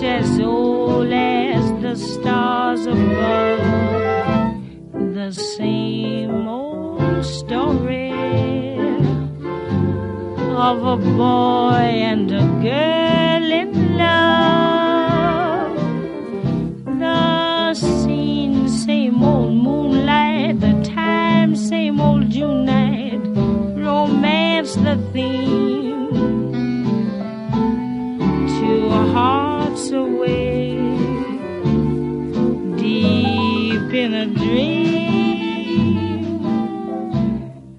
cold as the stars above. The same old story of a boy and a girl away, deep in a dream.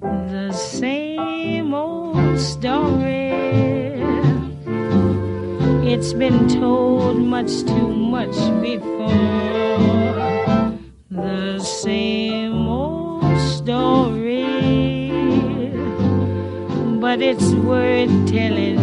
The same old story. It's been told much too much before. The same old story. But it's worth telling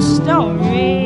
story.